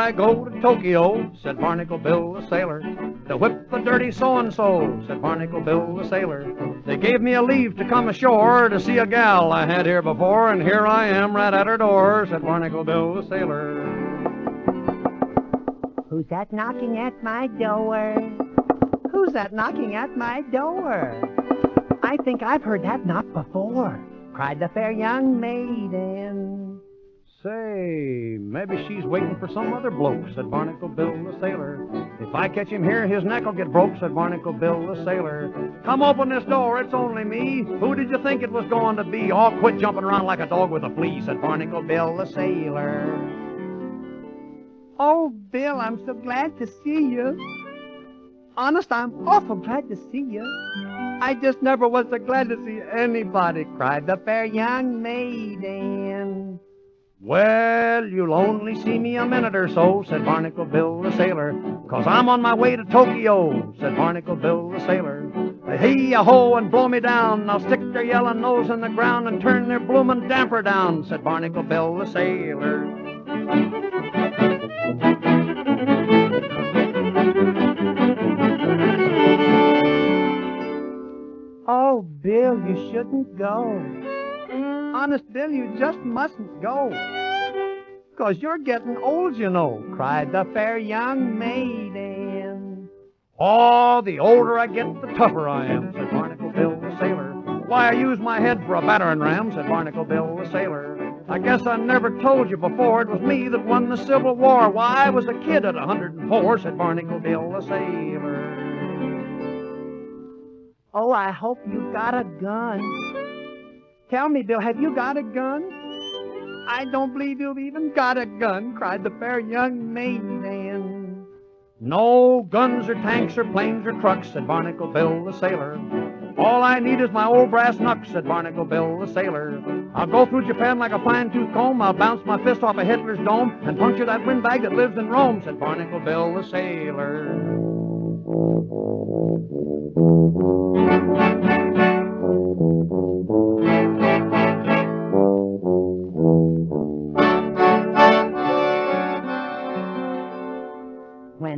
I go to Tokyo, said Barnacle Bill the sailor. To whip the dirty so-and-so, said Barnacle Bill the sailor. They gave me a leave to come ashore to see a gal I had here before, and here I am right at her door, said Barnacle Bill the sailor. Who's that knocking at my door? Who's that knocking at my door? I think I've heard that knock before, cried the fair young maiden. Say, maybe she's waiting for some other bloke, said Barnacle Bill the sailor. If I catch him here, his neck'll get broke, said Barnacle Bill the sailor. Come open this door, it's only me. Who did you think it was going to be? Oh, quit jumping around like a dog with a flea, said Barnacle Bill the sailor. Oh, Bill, I'm so glad to see you. Honest, I'm awful glad to see you. I just never was so glad to see anybody, cried the fair young maiden. Well, you'll only see me a minute or so, said Barnacle Bill the sailor, cause I'm on my way to Tokyo, said Barnacle Bill the sailor. Hey, a ho, and blow me down. I'll stick their yellow nose in the ground and turn their bloomin' damper down, said Barnacle Bill the sailor. Oh, Bill, you shouldn't go. Honest, Bill, you just mustn't go. Cause you're getting old, you know, cried the fair young maiden. Oh, the older I get, the tougher I am, said Barnacle Bill the sailor. Why, I use my head for a battering ram, said Barnacle Bill the sailor. I guess I never told you before it was me that won the Civil War. Why, I was a kid at a 104, said Barnacle Bill the sailor. Oh, I hope you got a gun. Tell me, Bill, have you got a gun? I don't believe you've even got a gun, cried the fair young maiden. No guns or tanks or planes or trucks, said Barnacle Bill the sailor. All I need is my old brass knucks, said Barnacle Bill the sailor. I'll go through Japan like a fine-tooth comb. I'll bounce my fist off a Hitler's dome and puncture that windbag that lives in Rome, said Barnacle Bill the sailor.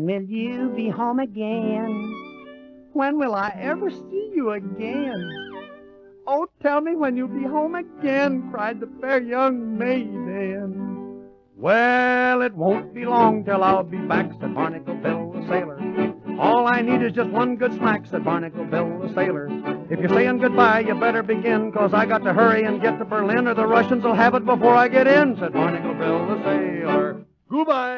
When will you be home again? When will I ever see you again? Oh, tell me when you'll be home again, cried the fair young maiden. Well, it won't be long till I'll be back, said Barnacle Bill the sailor. All I need is just one good smack, said Barnacle Bill the sailor. If you're saying goodbye, you better begin, cause I got to hurry and get to Berlin, or the Russians will have it before I get in, said Barnacle Bill the sailor.